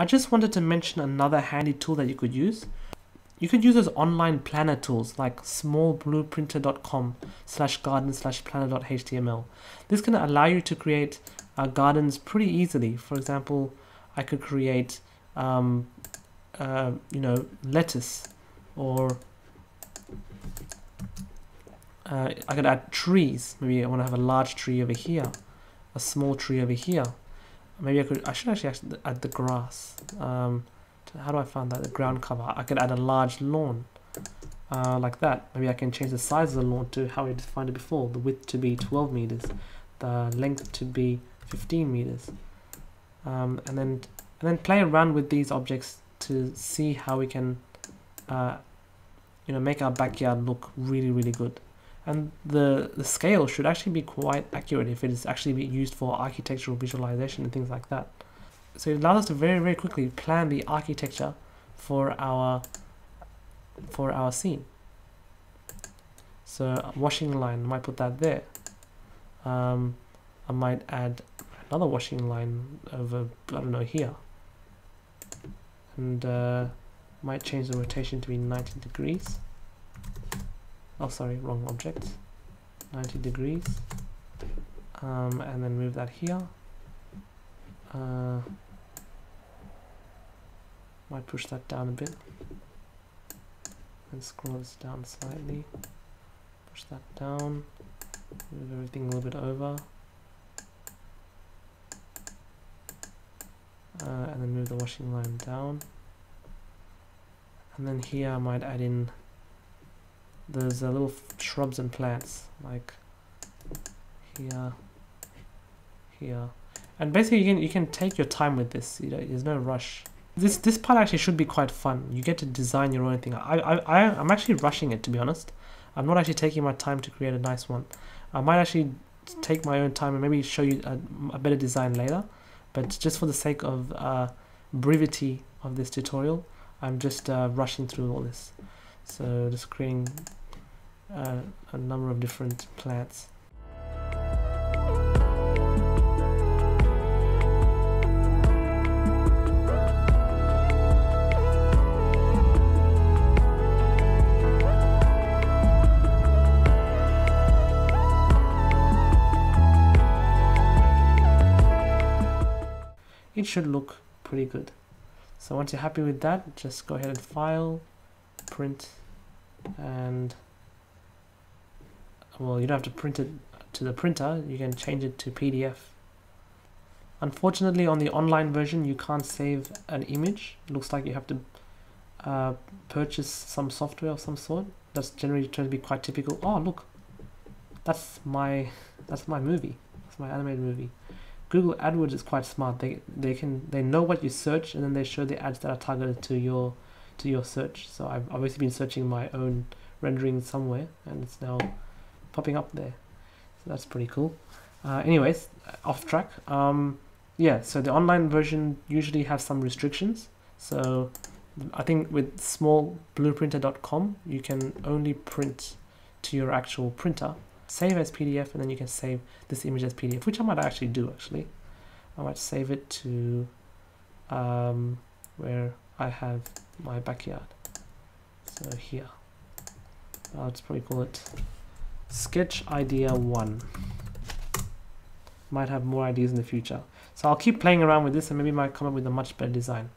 I just wanted to mention another handy tool that you could use. You could use those online planner tools like smallblueprinter.com slash garden slash planner.html. This can allow you to create uh, gardens pretty easily. For example, I could create, um, uh, you know, lettuce or uh, I could add trees. Maybe I want to have a large tree over here, a small tree over here. Maybe I could, I should actually add the grass. Um, how do I find that? The ground cover. I could add a large lawn uh, like that. Maybe I can change the size of the lawn to how we defined it before. The width to be 12 meters, the length to be 15 meters. Um, and then and then play around with these objects to see how we can uh, you know make our backyard look really really good and the the scale should actually be quite accurate if it is actually being used for architectural visualization and things like that. So it allows us to very very quickly plan the architecture for our for our scene. So washing line I might put that there. Um, I might add another washing line over I don't know here. And uh, might change the rotation to be 90 degrees oh sorry wrong object. 90 degrees. Um, and then move that here. Uh, might push that down a bit. And scroll this down slightly. Push that down. Move everything a little bit over. Uh, and then move the washing line down. And then here I might add in those uh, little shrubs and plants like here here. And basically you can you can take your time with this you know there's no rush. This this part actually should be quite fun. You get to design your own thing. I, I, I I'm actually rushing it to be honest. I'm not actually taking my time to create a nice one. I might actually take my own time and maybe show you a, a better design later. But just for the sake of uh, brevity of this tutorial I'm just uh, rushing through all this. So just creating a number of different plants it should look pretty good. So once you're happy with that, just go ahead and file, print, and well, you don't have to print it to the printer, you can change it to PDF. Unfortunately, on the online version, you can't save an image. It looks like you have to uh, purchase some software of some sort. That's generally trying to be quite typical. Oh, look, that's my that's my movie. That's my animated movie. Google AdWords is quite smart. They they can they know what you search and then they show the ads that are targeted to your to your search. So I've obviously been searching my own rendering somewhere and it's now popping up there. So that's pretty cool. Uh, anyways, off track. Um, yeah, so the online version usually has some restrictions. So I think with smallblueprinter.com you can only print to your actual printer save as PDF and then you can save this image as PDF, which I might actually do actually. I might save it to um, where I have my backyard. So here, I'll just probably call it sketch idea one. Might have more ideas in the future. So I'll keep playing around with this and maybe might come up with a much better design.